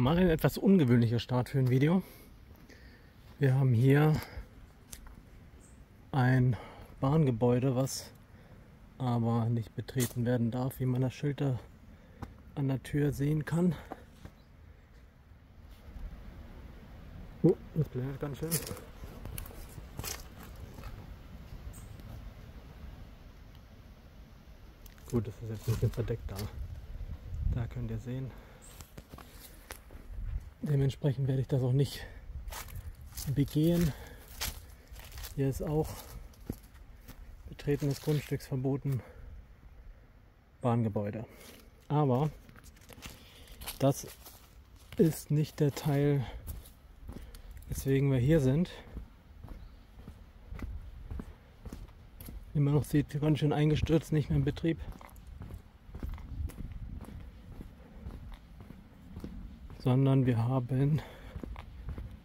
Mal ein etwas ungewöhnlicher Start für ein Video. Wir haben hier ein Bahngebäude, was aber nicht betreten werden darf, wie man das Schild an der Tür sehen kann. Oh, das blendet ganz schön. Gut, das ist jetzt ein bisschen verdeckt da. Da könnt ihr sehen. Dementsprechend werde ich das auch nicht begehen. Hier ist auch Betreten des Grundstücks verboten. Bahngebäude. Aber das ist nicht der Teil, weswegen wir hier sind. Wie man noch sieht, ganz schön eingestürzt, nicht mehr in Betrieb. Sondern wir haben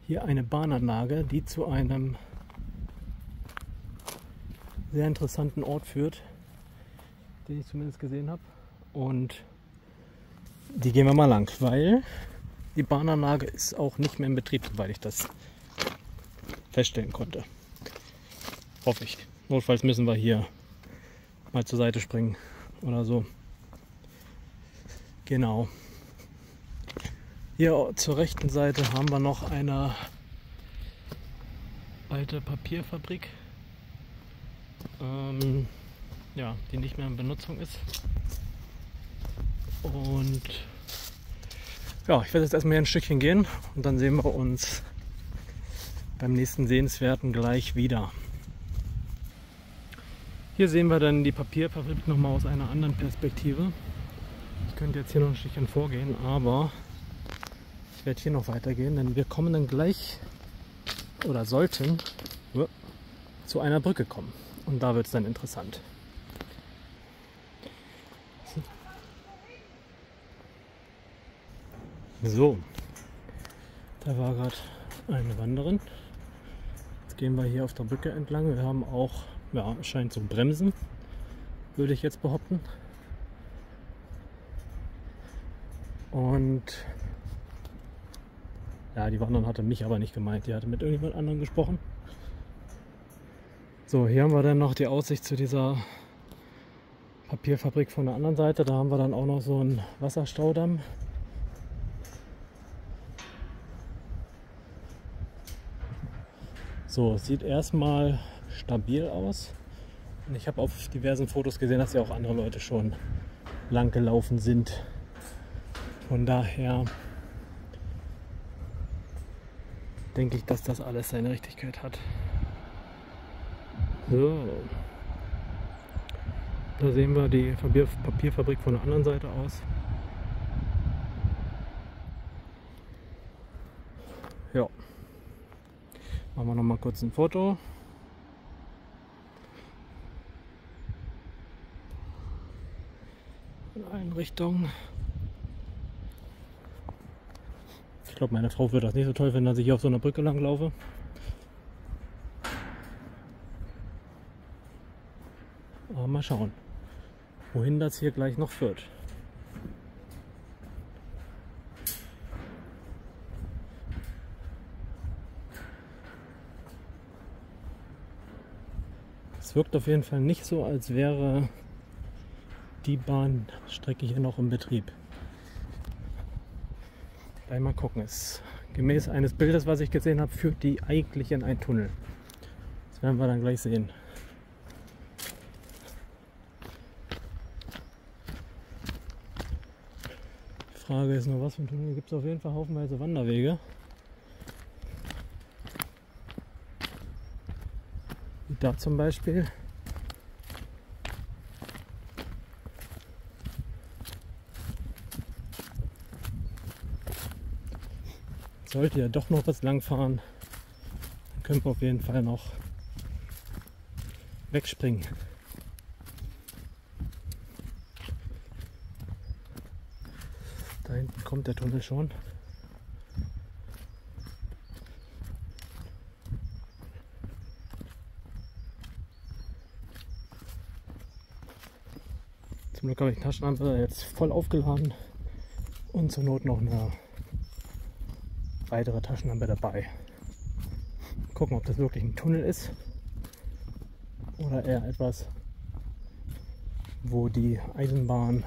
hier eine Bahnanlage, die zu einem sehr interessanten Ort führt, den ich zumindest gesehen habe. Und die gehen wir mal lang, weil die Bahnanlage ist auch nicht mehr in Betrieb, soweit ich das feststellen konnte. Hoffe ich. Notfalls müssen wir hier mal zur Seite springen oder so. Genau. Hier zur rechten Seite haben wir noch eine alte Papierfabrik, ähm, ja, die nicht mehr in Benutzung ist. Und ja, ich werde jetzt erstmal hier ein Stückchen gehen und dann sehen wir uns beim nächsten Sehenswerten gleich wieder. Hier sehen wir dann die Papierfabrik nochmal aus einer anderen Perspektive. Ich könnte jetzt hier noch ein Stückchen vorgehen, aber werde hier noch weitergehen, denn wir kommen dann gleich oder sollten zu einer Brücke kommen. Und da wird es dann interessant. So, da war gerade eine Wanderin. Jetzt gehen wir hier auf der Brücke entlang. Wir haben auch, ja, es scheint zu bremsen, würde ich jetzt behaupten. Und ja, die Wanderin hatte mich aber nicht gemeint. Die hatte mit irgendjemand anderem gesprochen. So, hier haben wir dann noch die Aussicht zu dieser Papierfabrik von der anderen Seite. Da haben wir dann auch noch so einen Wasserstaudamm. So, sieht erstmal stabil aus. Und ich habe auf diversen Fotos gesehen, dass ja auch andere Leute schon lang gelaufen sind. Von daher denke ich, dass das alles seine Richtigkeit hat. So. Da sehen wir die Papierfabrik von der anderen Seite aus. Ja. Machen wir noch mal kurz ein Foto. In allen Richtungen. Ich glaube, meine Frau wird das nicht so toll dass ich hier auf so einer Brücke lang laufe. Aber mal schauen, wohin das hier gleich noch führt. Es wirkt auf jeden Fall nicht so, als wäre die Bahnstrecke hier noch im Betrieb. Gleich mal gucken. Es, gemäß eines Bildes, was ich gesehen habe, führt die eigentlich in einen Tunnel. Das werden wir dann gleich sehen. Die Frage ist nur, was für ein Tunnel gibt es auf jeden Fall haufenweise Wanderwege. Wie da zum Beispiel. Sollte ja doch noch was lang fahren, dann können wir auf jeden Fall noch wegspringen. Da hinten kommt der Tunnel schon. Zum Glück habe ich Taschenlampe jetzt voll aufgeladen und zur Not noch eine weitere Taschenlampe dabei. Gucken, ob das wirklich ein Tunnel ist oder eher etwas, wo die Eisenbahn.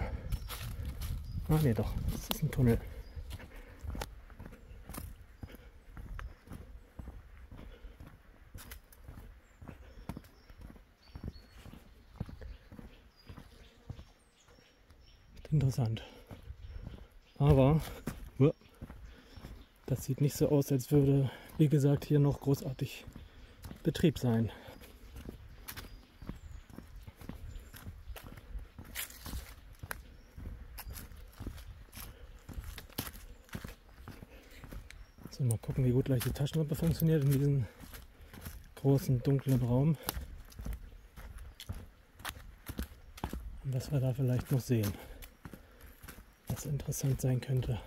Ah ne doch, das ist ein Tunnel. Interessant. Aber das sieht nicht so aus, als würde, wie gesagt, hier noch großartig Betrieb sein. So, mal gucken, wie gut gleich die Taschenlampe funktioniert in diesem großen dunklen Raum. Und was wir da vielleicht noch sehen, was interessant sein könnte.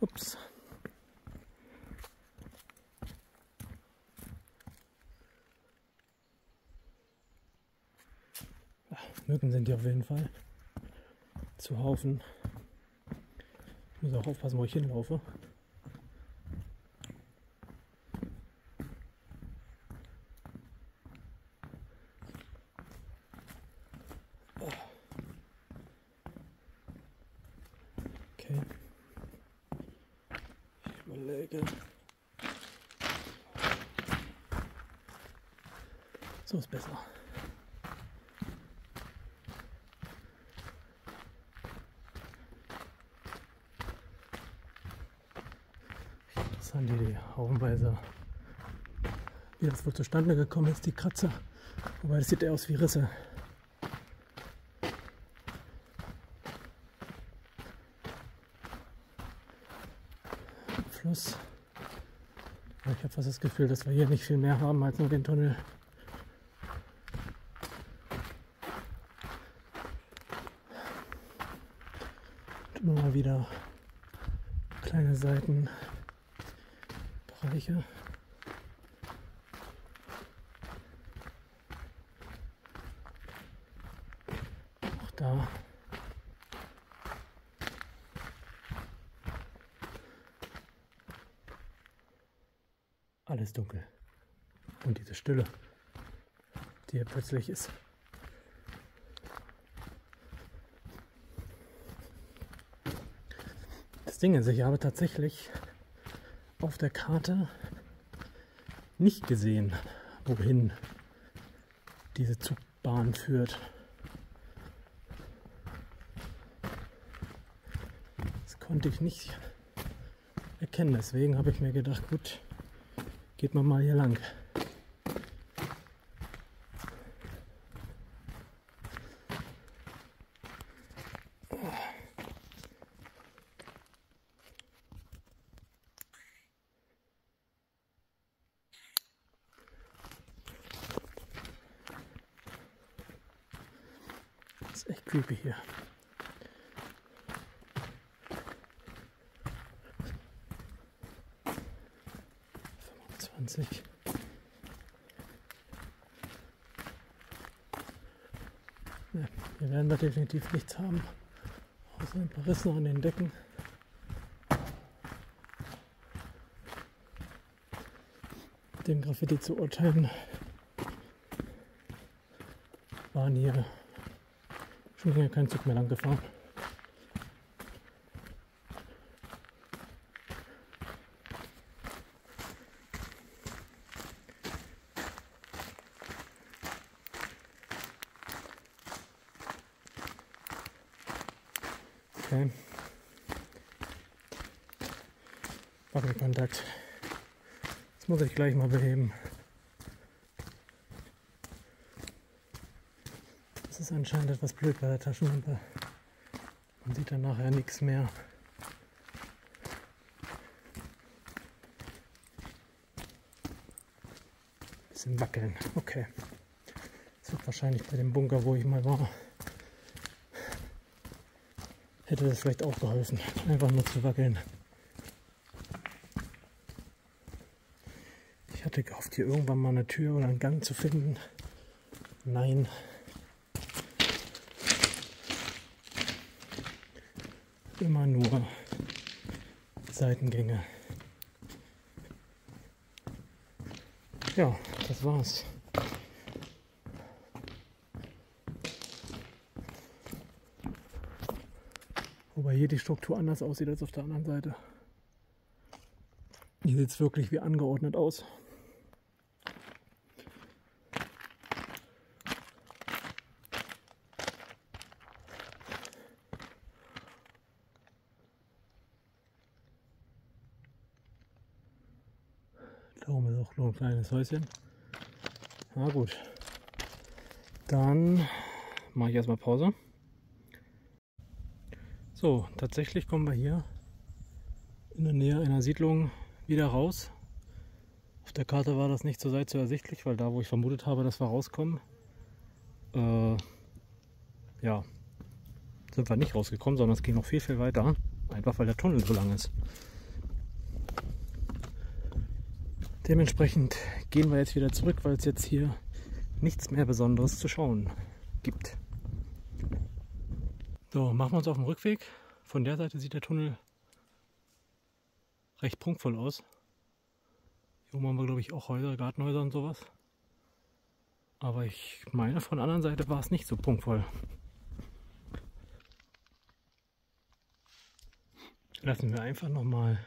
Ups. Mücken sind hier auf jeden Fall. Zu Haufen. Ich muss auch aufpassen, wo ich hinlaufe. Okay. Ich überlege. So ist besser. Interessant, die haufenweise, wie das wohl zustande gekommen ist, die Kratzer. Wobei das sieht eher aus wie Risse. Fluss. Ich habe fast das Gefühl, dass wir hier nicht viel mehr haben als nur den Tunnel. Und immer mal wieder kleine Seitenbereiche. Auch da alles dunkel. Und diese Stille, die hier plötzlich ist. Das Ding ist, ich habe tatsächlich auf der Karte nicht gesehen, wohin diese Zugbahn führt. Das konnte ich nicht erkennen. Deswegen habe ich mir gedacht, gut, geht man mal hier lang. Echt creepy hier. Fünfundzwanzig. Ne, hier werden wir definitiv nichts haben. Außer ein paar Rissen an den Decken. Dem Graffiti zu urteilen, waren hier schon länger kein Zug mehr lang gefahren. Okay. Wackelkontakt. Das muss ich gleich mal beheben. Ist anscheinend etwas blöd bei der Taschenlampe. Man sieht dann nachher nichts mehr. Bisschen wackeln. Okay. Das wird wahrscheinlich bei dem Bunker, wo ich mal war, hätte das vielleicht auch geholfen. Einfach nur zu wackeln. Ich hatte gehofft, hier irgendwann mal eine Tür oder einen Gang zu finden. Nein. Immer nur Seitengänge. Ja, das war's. Wobei hier die Struktur anders aussieht als auf der anderen Seite. Hier sieht es wirklich wie angeordnet aus. Da oben ist auch noch ein kleines Häuschen. Na gut. Dann mache ich erstmal Pause. So, tatsächlich kommen wir hier in der Nähe einer Siedlung wieder raus. Auf der Karte war das nicht so sehr zu ersichtlich, weil da, wo ich vermutet habe, dass wir rauskommen, äh, ja, sind wir nicht rausgekommen, sondern es ging noch viel, viel weiter. Einfach weil der Tunnel so lang ist. Dementsprechend gehen wir jetzt wieder zurück, weil es jetzt hier nichts mehr Besonderes zu schauen gibt. So, machen wir uns auf den Rückweg. Von der Seite sieht der Tunnel recht prunkvoll aus. Hier oben haben wir, glaube ich, auch Häuser, Gartenhäuser und sowas. Aber ich meine, von der anderen Seite war es nicht so prunkvoll. Lassen wir einfach nochmal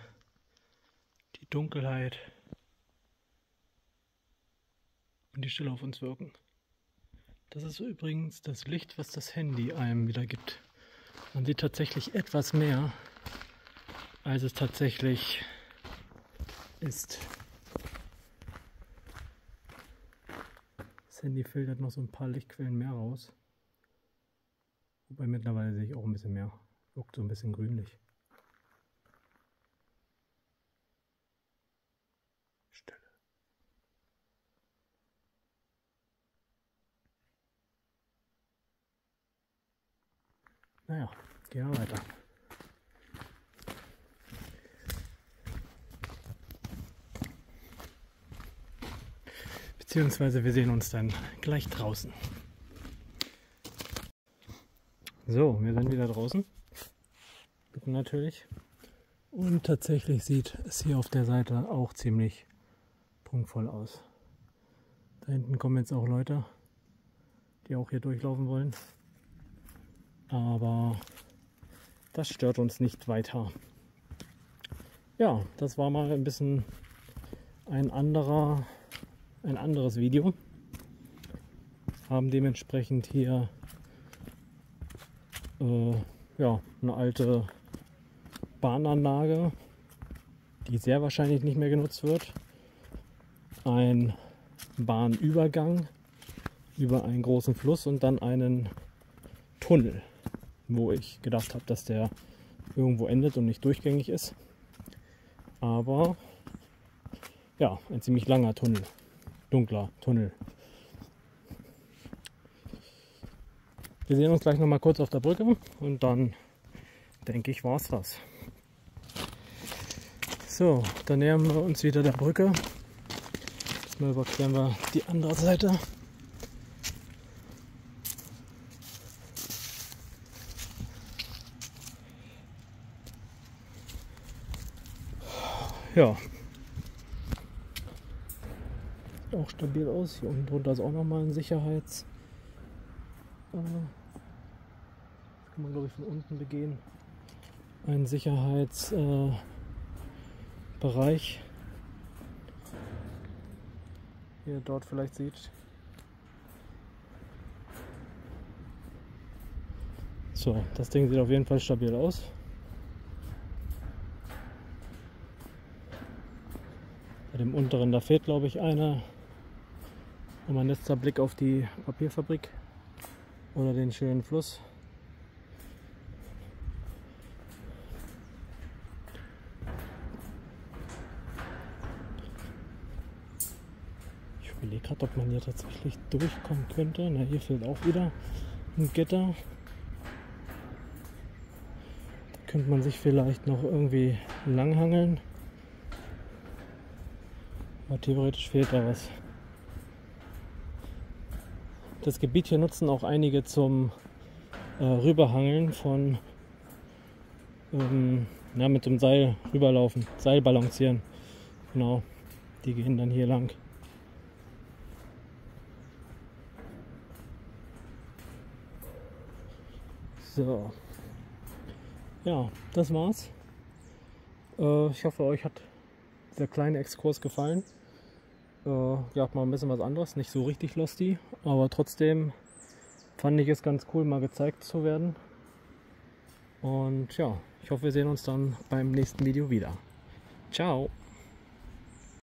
die Dunkelheit und die Stille auf uns wirken. Das ist übrigens das Licht, was das Handy einem wieder gibt. Man sieht tatsächlich etwas mehr, als es tatsächlich ist. Das Handy filtert noch so ein paar Lichtquellen mehr raus. Wobei mittlerweile sehe ich auch ein bisschen mehr. Wirkt so ein bisschen grünlich. Naja, gehen wir weiter. Beziehungsweise wir sehen uns dann gleich draußen. So, wir sind wieder draußen. Natürlich. Und tatsächlich sieht es hier auf der Seite auch ziemlich punktvoll aus. Da hinten kommen jetzt auch Leute, die auch hier durchlaufen wollen. Aber das stört uns nicht weiter. Ja, das war mal ein bisschen ein anderer, ein anderes Video. Haben dementsprechend hier äh, ja, eine alte Bahnanlage, die sehr wahrscheinlich nicht mehr genutzt wird. Ein Bahnübergang über einen großen Fluss und dann einen Tunnel wo ich gedacht habe, dass der irgendwo endet und nicht durchgängig ist. Aber ja, ein ziemlich langer Tunnel, dunkler Tunnel. Wir sehen uns gleich noch mal kurz auf der Brücke und dann denke ich, war es das. So, dann nähern wir uns wieder der Brücke. Jetzt mal überqueren wir die andere Seite. Ja. Sieht auch stabil aus. Hier unten drunter ist auch nochmal ein Sicherheits. Äh, das kann man glaube ich von unten begehen. Ein Sicherheitsbereich. Äh, Hier dort vielleicht sieht. So, das Ding sieht auf jeden Fall stabil aus. Dem unteren, da fehlt glaube ich einer. Und mein letzter Blick auf die Papierfabrik oder den schönen Fluss. Ich überlege gerade, ob man hier tatsächlich durchkommen könnte. Na, hier fehlt auch wieder ein Gitter. Da könnte man sich vielleicht noch irgendwie langhangeln. Aber theoretisch fehlt da was. Das Gebiet hier nutzen auch einige zum äh, Rüberhangeln von ähm, ja, mit dem Seil rüberlaufen, Seil balancieren. Genau, die gehen dann hier lang. So. Ja, das war's. Äh, ich hoffe, euch hat der kleine Exkurs gefallen. Äh, ja, mal ein bisschen was anderes, nicht so richtig lusty, aber trotzdem fand ich es ganz cool, mal gezeigt zu werden. Und ja, ich hoffe, wir sehen uns dann beim nächsten Video wieder. Ciao!